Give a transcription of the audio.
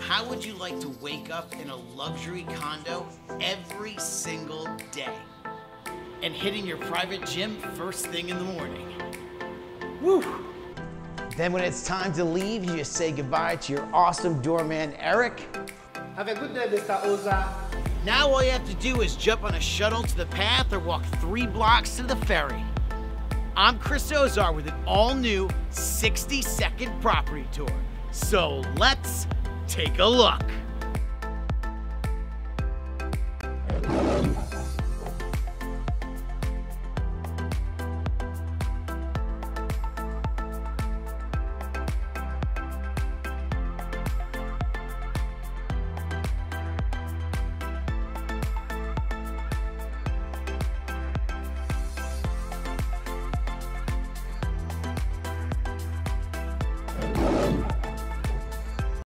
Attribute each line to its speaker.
Speaker 1: How would you like to wake up in a luxury condo every single day? And hitting your private gym first thing in the morning? Woo! Then when it's time to leave, you just say goodbye to your awesome doorman, Eric.
Speaker 2: Have a good day, Mr. Ozar.
Speaker 1: Now all you have to do is jump on a shuttle to the path or walk three blocks to the ferry. I'm Chris Ozar with an all new 60 second property tour. So let's take a look.